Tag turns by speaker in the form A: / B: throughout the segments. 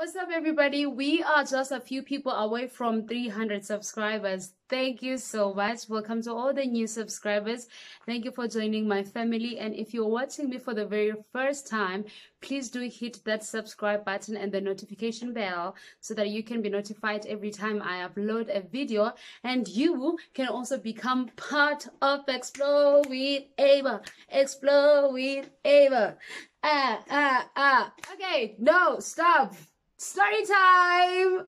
A: What's up, everybody? We are just a few people away from 300 subscribers. Thank you so much. Welcome to all the new subscribers. Thank you for joining my family. And if you're watching me for the very first time, please do hit that subscribe button and the notification bell so that you can be notified every time I upload a video. And you can also become part of Explore with Ava. Explore with Ava. Ah, ah, ah. Okay, no, stop. Story time!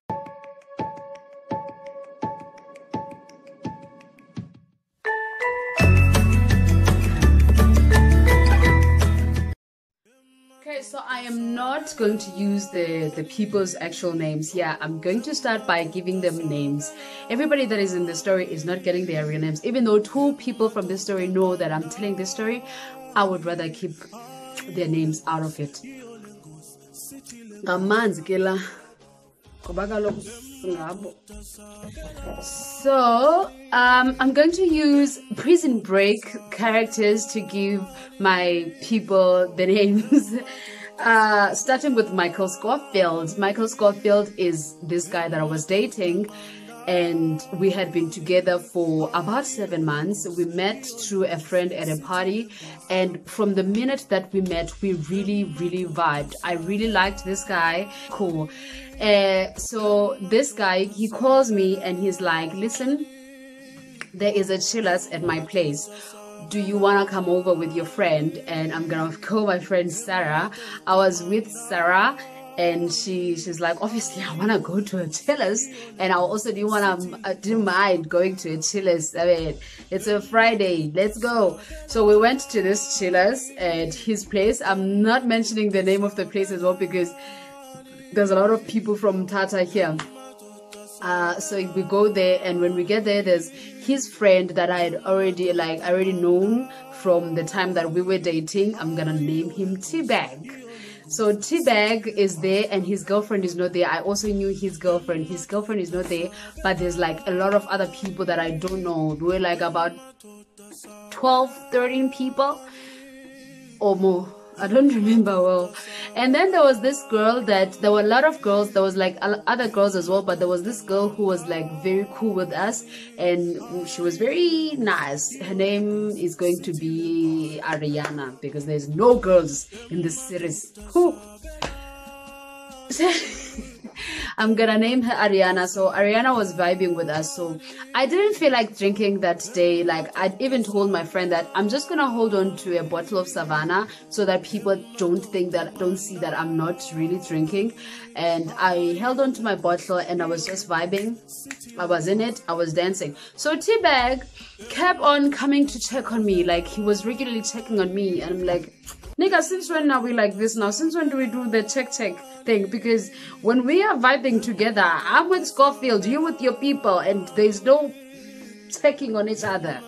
A: Okay, so I am not going to use the, the people's actual names. Yeah, I'm going to start by giving them names. Everybody that is in the story is not getting their real names. Even though two people from the story know that I'm telling this story, I would rather keep their names out of it. Ngamanzi ke la. Ngoba kaloku singabo. So um, i'm going to use prison break characters to give my people the names. Uh, starting with michael scofield. Michael scofield is this guy that i was dating and we had been together for about seven months. We met through a friend at a party, and from the minute that we met, we really, really vibed. I really liked this guy. Cool. Uh, so this guy, he calls me and he's like, "Listen, there is a chillers at my place." do you want to come over with your friend and i'm gonna call my friend sarah i was with sarah and she she's like obviously i want to go to a chillers and i also didn't want to I didn't mind going to a chillers. I mean it's a friday let's go. So we went to this chillers at his place. I'm not mentioning the name of the place as well because there's a lot of people from tata here. Uh, so we go there and when we get there there's his friend that i had already like already known from the time that we were dating. I'm gonna name him t-bag so T-Bag is there and his girlfriend is not there. I also knew his girlfriend. His girlfriend is not there, but there's like a lot of other people that I don't know. We're like about 12, 13 people or more. I don't remember well. And then there was this girl that there were a lot of girls. There was like other girls as well, but there was this girl who was like very cool with us, and she was very nice. Her name is going to be Ariana because there's no girls in this series. Who? I'm gonna name her Ariana. So Ariana was vibing with us. So I didn't feel like drinking that day. Like I'd even told my friend that I'm just gonna hold on to a bottle of Savanna so that people don't think that don't see that I'm not really drinking. And I held on to my bottle and I was just vibing. I was in it. I was dancing. So T-Bag kept on coming to check on me. Like he was regularly checking on me, and I'm like Nigga, since when are we like this now? Since when do we do the check check thing? Because when we are vibing together, I'm with Scofield, you with your people, and there's no checking on each other.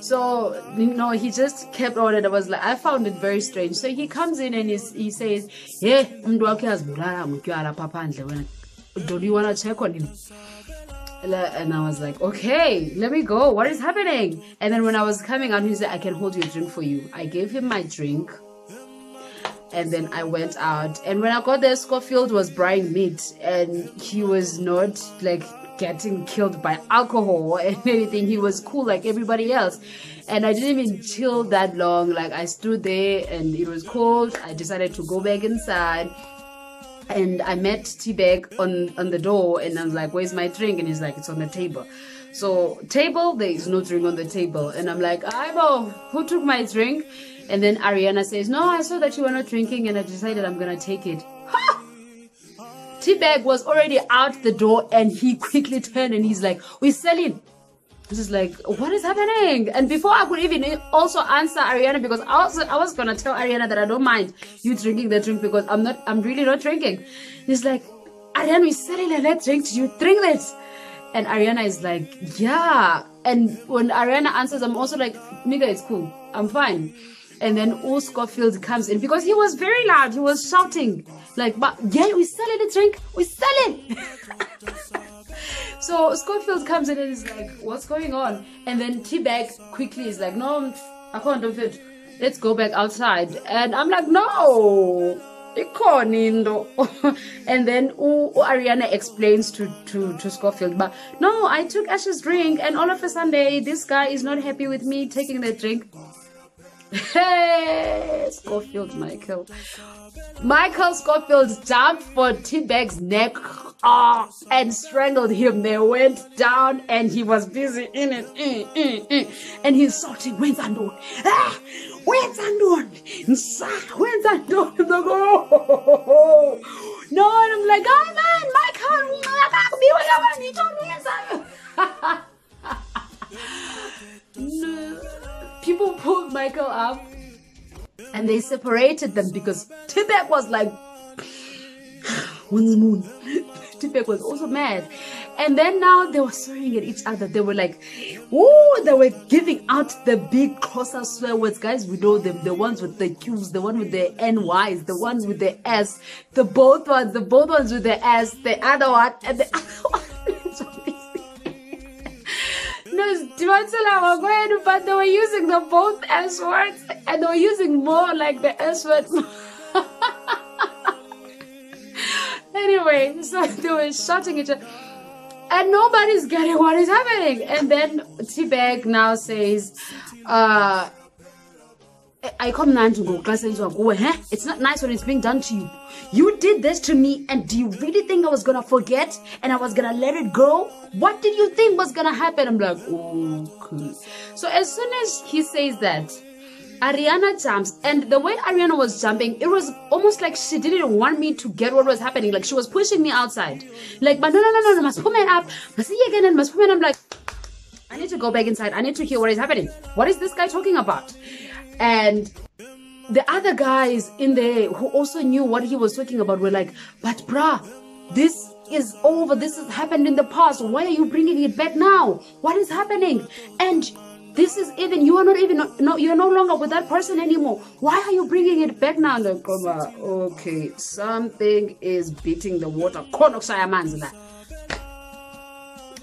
A: So, you know, he just kept on and I was like, I found it very strange. So he comes in and he's, he says, Yeah, don't you want to check on him? And I was like, okay, let me go. What is happening? And then when I was coming out, he said, I can hold your drink for you. I gave him my drink and then I went out. And when I got there, Scofield was buying meat, and he was not like getting killed by alcohol and anything. He was cool like everybody else. And I didn't even chill that long. Like I stood there and it was cold. I decided to go back inside. And I met T-Bag on, on the door and I was like, where's my drink? And he's like, it's on the table. So table, there is no drink on the table. And I'm like, Ibo, who took my drink? And then Ariana says, No, I saw that you were not drinking and I decided I'm gonna take it. Ha! T-Bag was already out the door and he quickly turned and he's like, We're selling. This is like, what is happening? And before I could even also answer Ariana, because I was I was gonna tell Ariana that I don't mind you drinking the drink because I'm not I'm really not drinking. He's like, Ariana, we're selling let drink. Did you drink this? And Ariana is like, yeah. And when Ariana answers, I'm also like, nigga, it's cool. I'm fine. And then all Scofield comes in because he was very loud. He was shouting, like, but yeah, we're selling the drink. We're selling. so Scofield comes in and is like, what's going on? And then T-Bag quickly is like, no, I can't do it. Let's go back outside. And I'm like, no, ikhona into. And then ariana explains to, to, to scofield but no i took ash's drink and all of a sudden this guy is not happy with me taking the drink. Hey scofield michael. Michael scofield jumped for t-bag's neck ah, and strangled him. They went down and he was busy in it. Mm, mm, mm. and he's shouting when's andon ah, Nsa, when's andon I'm like, oh. no and i'm like oh man michael no. people pulled michael up and they separated them because T-Bag was like, the moon? T-Bag was also mad. And then now they were swearing at each other. They were like, oh, they were giving out the big crosser swear words. Guys, we know them. The ones with the Q's, the one with the NYs, the ones with the S, the both ones, the both ones with the S, the other one, and the other one. No, Dimansela Wagwenu, but they were using the both S words and they were using more like the S words. anyway, so they were shouting each other. And nobody's getting what is happening. And then T-Bag now says, uh, mnandi ngoku xa kuwe he it's not nice when it's being done to you. You did this to me and do you really think i was gonna forget? And i was gonna let it go? What did you think was gonna happen? I'm like okay. So as soon as he says that Ariana jumps, and the way Ariana was jumping, it was almost like she didn't want me to get what was happening. Like she was pushing me outside. Like, but no, no, no, no, no, must put me up, must see again, and must put me. I'm like, I need to go back inside. I need to hear what is happening. What is this guy talking about? And the other guys in there who also knew what he was talking about were like, but bruh, this is over. This has happened in the past. Why are you bringing it back now? What is happening? And this is even you are not even no you're no longer with that person anymore. Why are you bringing it back now? Like okay something is beating the water.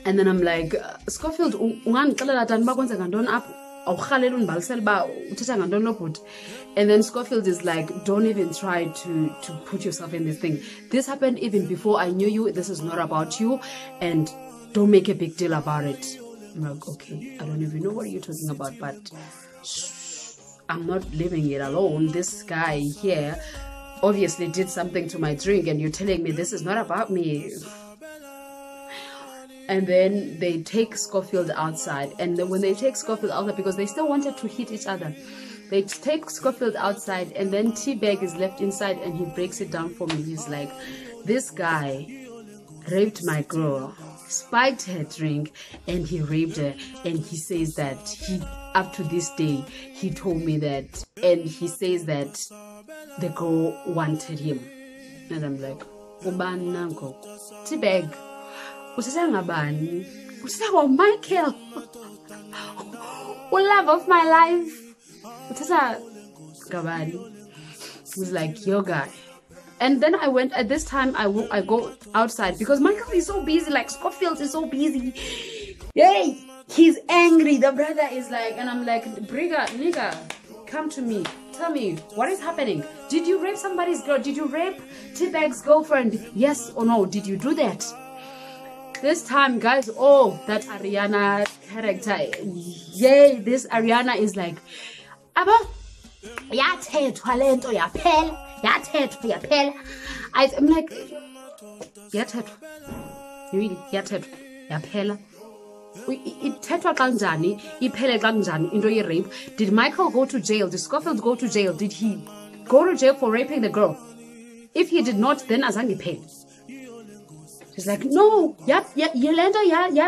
A: And then i'm like uh, scofield and then scofield is like don't even try to to put yourself in this thing. This happened even before i knew you. This is not about you. And don't make a big deal about it i'm like okay i don't even know what you're talking about but i'm not leaving it alone this guy here obviously did something to my drink and you're telling me this is not about me and then they take Scofield outside. And then when they take Scofield outside, because they still wanted to hit each other, they take Scofield outside, and then T-Bag is left inside, and he breaks it down for me. He's like, "This guy raped my girl, spiked her drink, and he raped her." And he says that he, up to this day, he told me that, and he says that the girl wanted him, and I'm like, "Ubani nango, T-Bag." uthetha ngabani? Uthetha ngomichael ulove of my life. Uthetha ngabani? Was like your guy and then I went at this time I, w- I go outside because Michael is so busy like Scofield is so busy. Yay he's angry. The brother is like and I'm like Briga nigga come to me. Tell me what is happening? Did you rape somebody's girl? Did you rape T-Bag's girlfriend? Yes or no? Did you do that? This time guys oh that ariana character. Yay this ariana is like abo yathethwa le nto yaphela yathethwa yaphela I- i'm like yathethwa really yathethwa yaphela I- i- ithethwa xa njani iphele xa njani into ye-rape did michael go to jail did scofield go to jail did he go to jail for raping the girl if he did not then azange iphele She's like, no, yeah, yeah,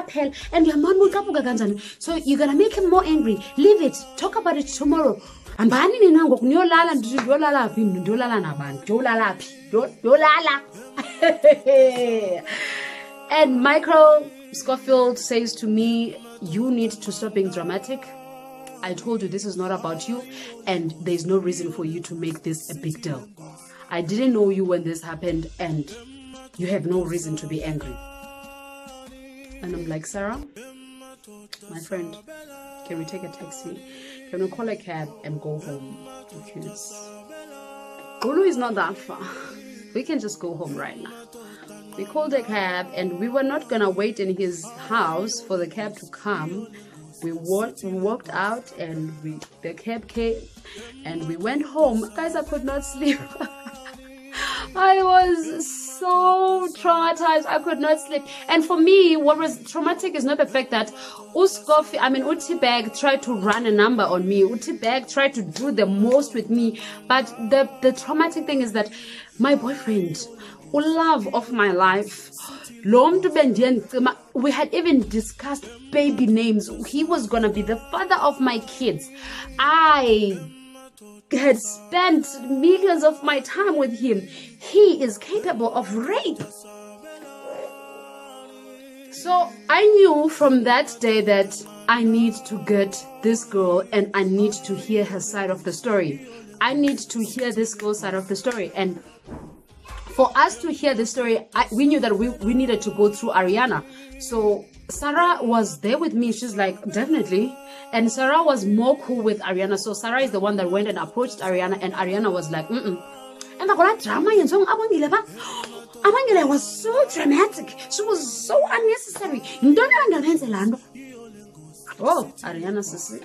A: hell. And will come kanjani. So you're gonna make him more angry. Leave it. Talk about it tomorrow. Ambani nina ngoku niyolala ndiyolala phi? Mna ndiyolala nabani ndiyolala phi? Ndiyolala. And michael scofield says to me you need to stop being dramatic. I told you this is not about you and there's no reason for you to make this a big deal. I didn't know you when this happened and you have no reason to be angry. And I'm like, Sarah, my friend, can we take a taxi? We call a cab and go home? Because Gulu is not that far. We can just go home right now. We called a cab and we were not gonna wait in his house for the cab to come. We walked, we walked out and we the cab came and we went home. Guys, I could not sleep. I was so traumatized. I could not sleep. And for me, what was traumatic is not the fact that Uskofi, I mean, Utibag tried to run a number on me. Utibag tried to do the most with me. But the, the traumatic thing is that my boyfriend, love of my life, we had even discussed baby names. He was gonna be the father of my kids. I had spent millions of my time with him, he is capable of rape. So I knew from that day that I need to get this girl and I need to hear her side of the story. I need to hear this girl's side of the story. And for us to hear the story, I, we knew that we, we needed to go through Ariana. So Sarah was there with me. She's like, definitely. And Sarah was more cool with Ariana. So Sarah is the one that went and approached Ariana, and Ariana was like, mm And the whole drama and song Abangile was so dramatic. She was so unnecessary. Oh, Ariana sisi.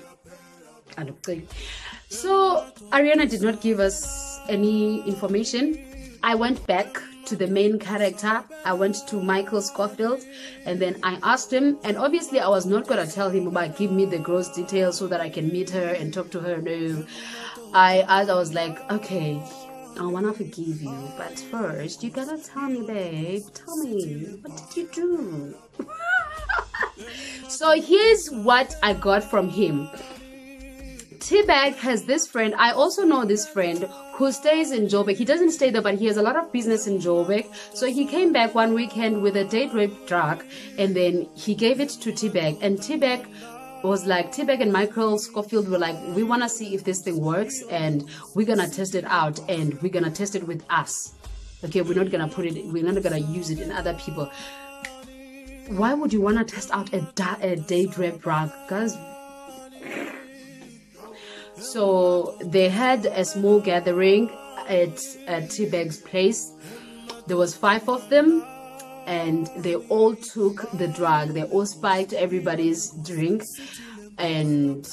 A: So Ariana did not give us any information. I went back to the main character. I went to Michael Scofield and then I asked him, and obviously I was not gonna tell him about give me the gross details so that I can meet her and talk to her. No. I I was like, okay, I wanna forgive you, but first you gotta tell me, babe. Tell me, what did you do? so here's what I got from him. T-Bag has this friend. I also know this friend who stays in Joburg. He doesn't stay there, but he has a lot of business in Joburg. So he came back one weekend with a date rape drug and then he gave it to T-Bag. And T-Bag was like T-Bag and Michael Scofield were like, we want to see if this thing works and we're going to test it out and we're going to test it with us. Okay, we're not going to put it, we're not going to use it in other people. Why would you want to test out a, a date rape drug? Guys, so they had a small gathering at, at T-Bag's place. There was five of them and they all took the drug. They all spiked everybody's drink and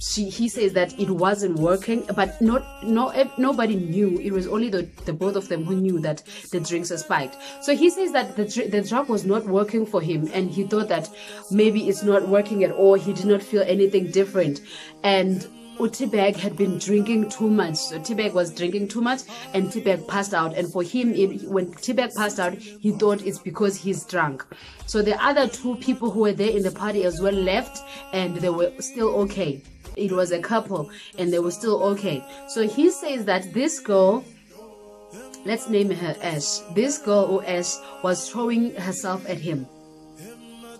A: she he says that it wasn't working but not no nobody knew. It was only the, the both of them who knew that the drinks are spiked. So he says that the, the drug was not working for him and he thought that maybe it's not working at all. He did not feel anything different. And T-Bag had been drinking too much. So T-Bag was drinking too much and T-Bag passed out. And for him, it, when T-Bag passed out, he thought it's because he's drunk. So the other two people who were there in the party as well left and they were still okay. It was a couple and they were still okay. So he says that this girl let's name her Ash. This girl or was throwing herself at him.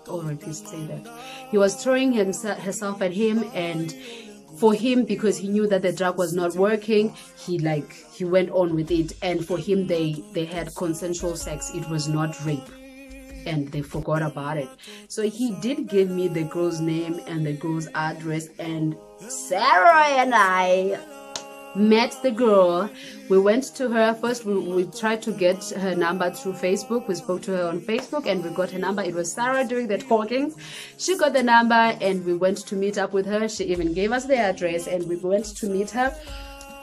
A: Please say that. He was throwing himself herself at him and for him because he knew that the drug was not working. He like he went on with it. And for him they they had consensual sex. It was not rape. And they forgot about it. So he did give me the girl's name and the girl's address. And sarah and i met the girl. We went to her first. We, we tried to get her number through Facebook. We spoke to her on Facebook and we got her number. It was Sarah doing the talking. She got the number and we went to meet up with her. She even gave us the address and we went to meet her.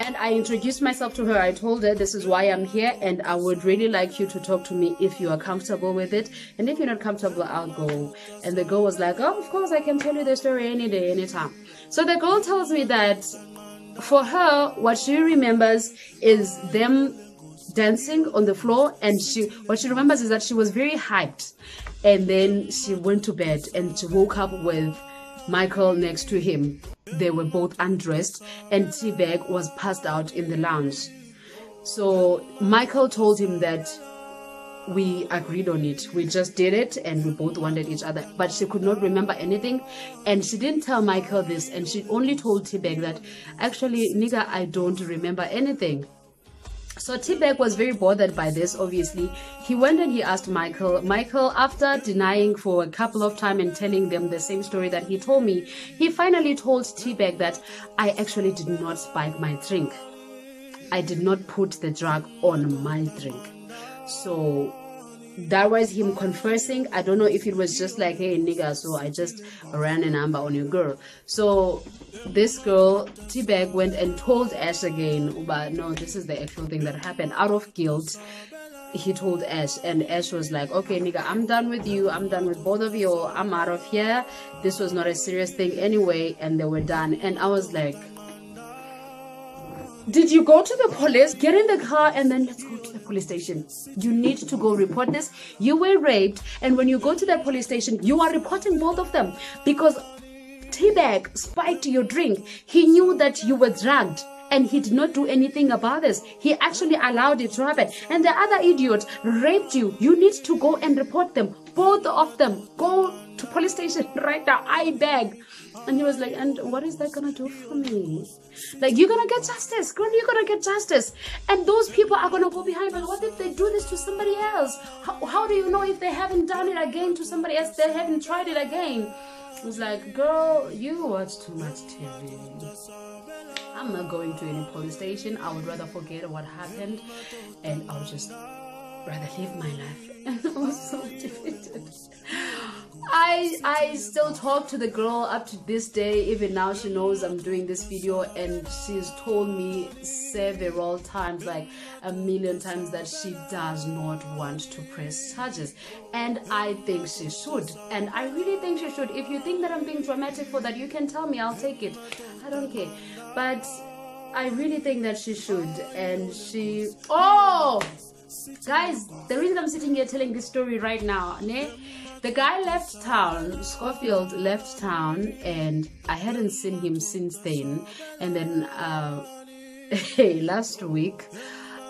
A: And I introduced myself to her. I told her this is why I'm here and I would really like you to talk to me if you are comfortable with it. And if you're not comfortable, I'll go. And the girl was like, Oh, of course, I can tell you the story any day, anytime. So the girl tells me that for her, what she remembers is them dancing on the floor and she what she remembers is that she was very hyped and then she went to bed and she woke up with Michael next to him. They were both undressed and T-Bag was passed out in the lounge. So Michael told him that we agreed on it. We just did it and we both wanted each other. But she could not remember anything. And she didn't tell Michael this. And she only told T-Bag that, actually, nigga, I don't remember anything. So T-Bag was very bothered by this, obviously. He went and he asked Michael. Michael, after denying for a couple of time and telling them the same story that he told me, he finally told T-Bag that I actually did not spike my drink. I did not put the drug on my drink. So that was him confessing. I don't know if it was just like, hey, nigga, so I just ran a number on your girl. So this girl, T-Bag, went and told Ash again, but no, this is the actual thing that happened. Out of guilt, he told Ash, and Ash was like, okay, nigga, I'm done with you. I'm done with both of you. I'm out of here. This was not a serious thing anyway, and they were done. And I was like, did you go to the police? Get in the car and then let's go to the police station. You need to go report this. You were raped, and when you go to the police station, you are reporting both of them because T-Bag spiked your drink. He knew that you were drugged and he did not do anything about this. He actually allowed it to happen. And the other idiot raped you. You need to go and report them. Both of them. Go to police station right now. I beg. And he was like, and what is that gonna do for me? Like, you're gonna get justice, girl, you're gonna get justice. And those people are gonna go behind, but what if they do this to somebody else? How, how do you know if they haven't done it again to somebody else? They haven't tried it again. It was like, girl, you watch too much TV. I'm not going to any police station. I would rather forget what happened and I would just rather live my life. And I was so defeated. I I still talk to the girl up to this day. Even now, she knows I'm doing this video, and she's told me several times, like a million times, that she does not want to press charges. And I think she should. And I really think she should. If you think that I'm being dramatic for that, you can tell me. I'll take it. I don't care. But I really think that she should. And she. Oh! Guys, the reason I'm sitting here telling this story right now, ne? The guy left town, Scofield left town, and I hadn't seen him since then. And then uh, last week,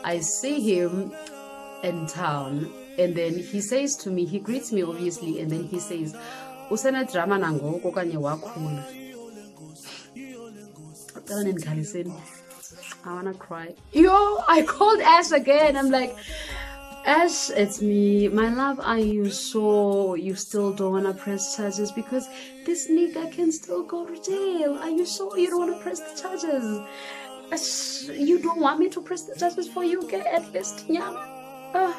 A: I see him in town, and then he says to me, he greets me obviously, and then he says, Usana drama nango kokanye wakhula. I wanna cry. Yo, I called Ash again. I'm like, Ash, it's me. My love, are you sure you still don't want to press charges? Because this nigga can still go to jail. Are you sure you don't want to press the charges? Ash, you don't want me to press the charges for you, okay? At least, yeah. Uh.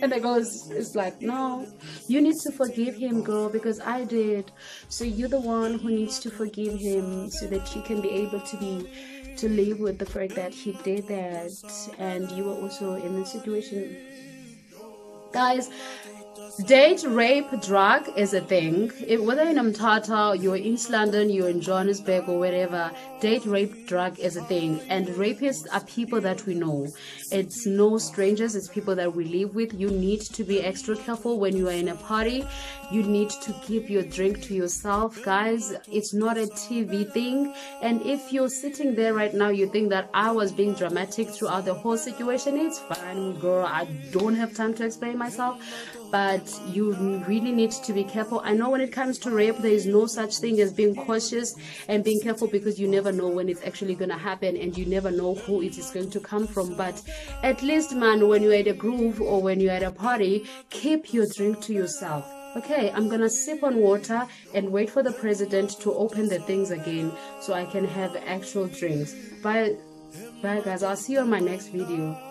A: And the girl is, is like, no, you need to forgive him, girl, because I did. So you're the one who needs to forgive him so that you can be able to be to live with the fact that he did that and you were also in the situation guys date rape drug is a thing. If, whether in Umtata you're in London you're in Johannesburg or wherever date rape drug is a thing. And rapists are people that we know. It's no strangers it's people that we live with. You need to be extra careful when you are in a party. You need to keep your drink to yourself guys. It's not a tv thing. And if you're sitting there right now you think that i was being dramatic throughout the whole situation it's fine girl. I don't have time to explain myself but you really need to be careful. I know when it comes to rape, there is no such thing as being cautious and being careful because you never know when it's actually going to happen and you never know who it is going to come from. But at least, man, when you're at a groove or when you're at a party, keep your drink to yourself. Okay, I'm gonna sip on water and wait for the president to open the things again so I can have actual drinks. Bye, bye guys. I'll see you on my next video.